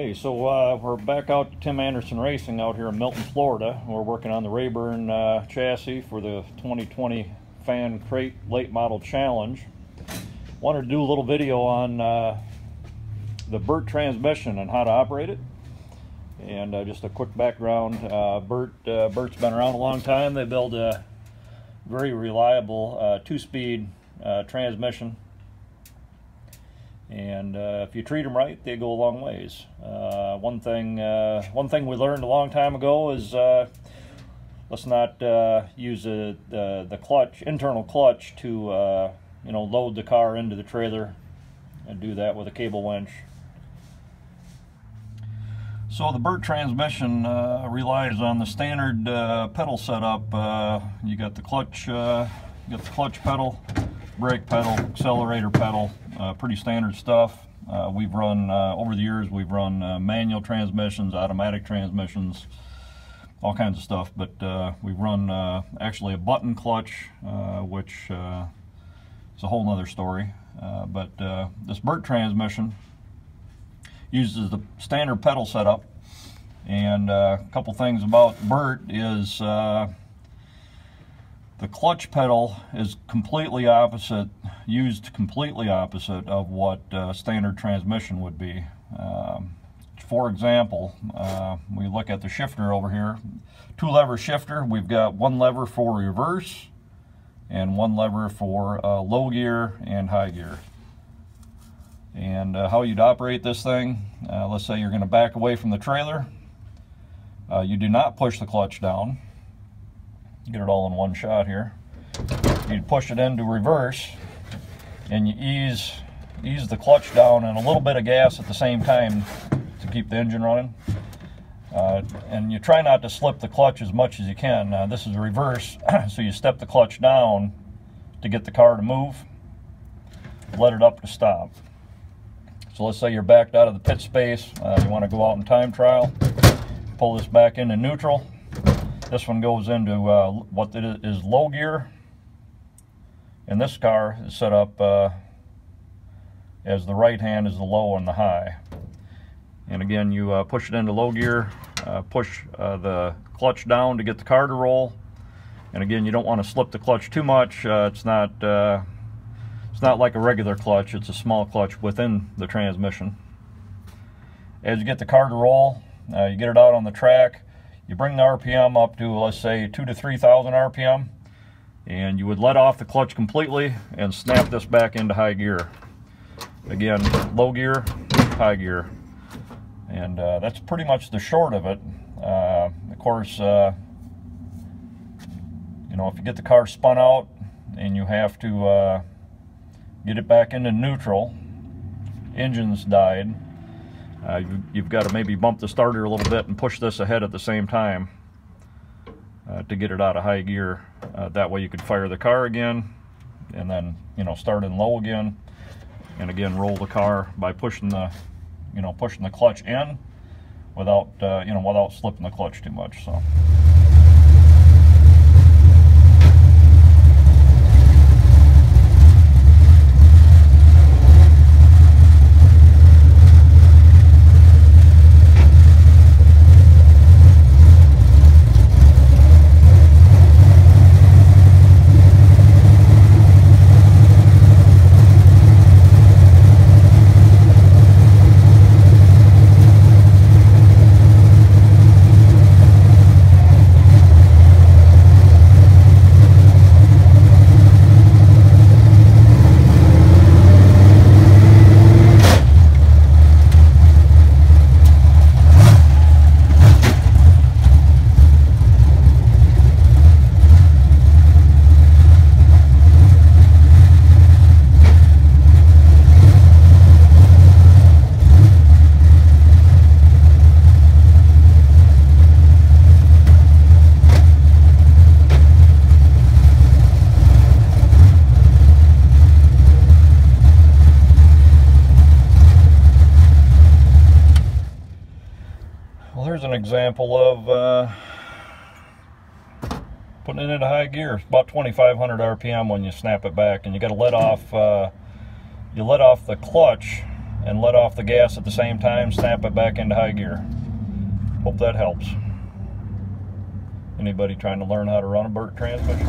Okay, so uh, we're back out to Tim Anderson Racing out here in Milton, Florida. We're working on the Rayburn uh, chassis for the 2020 Fan Crate Late Model Challenge. Wanted to do a little video on uh, the Bert transmission and how to operate it. And uh, just a quick background, uh, Bert, uh, Bert's been around a long time. They build a very reliable two-speed transmission and uh, if you treat them right, they go a long ways. Uh, one thing, uh, one thing we learned a long time ago is uh, let's not uh, use a, the the clutch, internal clutch, to uh, you know load the car into the trailer, and do that with a cable winch. So the Bert transmission relies on the standard pedal setup. you got the clutch, you got the clutch pedal, brake pedal, accelerator pedal, uh, pretty standard stuff. Uh, we've run, uh, over the years, we've run uh, manual transmissions, automatic transmissions, all kinds of stuff, but uh, we've run actually a button clutch, which is a whole nother story. but this Bert transmission uses the standard pedal setup, and a couple things about Bert is the clutch pedal is completely opposite, used completely opposite of what uh, standard transmission would be. Um, for example, uh, we look at the shifter over here. Two lever shifter, we've got one lever for reverse and one lever for uh, low gear and high gear. And uh, how you'd operate this thing, uh, let's say you're going to back away from the trailer. Uh, you do not push the clutch down get it all in one shot here. You push it into reverse and you ease ease the clutch down and a little bit of gas at the same time to keep the engine running. Uh, and you try not to slip the clutch as much as you can. Uh, this is reverse, so you step the clutch down to get the car to move, let it up to stop. So let's say you're backed out of the pit space, uh, you want to go out in time trial, pull this back into neutral, this one goes into uh, what is low gear. And this car is set up uh, as the right hand is the low and the high. And again, you uh, push it into low gear, uh, push uh, the clutch down to get the car to roll. And again, you don't want to slip the clutch too much. Uh, it's not it's not like a regular clutch. It's a small clutch within the transmission. As you get the car to roll, you get it out on the track. You bring the RPM up to, let's say, two to 3,000 RPM, and you would let off the clutch completely and snap this back into high gear. Again, low gear, high gear. And uh, that's pretty much the short of it. Uh, of course, uh, you know, if you get the car spun out and you have to uh, get it back into neutral, engine's died, uh, you, you've got to maybe bump the starter a little bit and push this ahead at the same time uh, to get it out of high gear. Uh, that way you could fire the car again and then, you know, start in low again and again roll the car by pushing the, you know, pushing the clutch in without, uh, you know, without slipping the clutch too much. So. An example of uh, putting it into high gear. About 2,500 RPM when you snap it back, and you got to let off. Uh, you let off the clutch and let off the gas at the same time, snap it back into high gear. Hope that helps. Anybody trying to learn how to run a Bert transmission?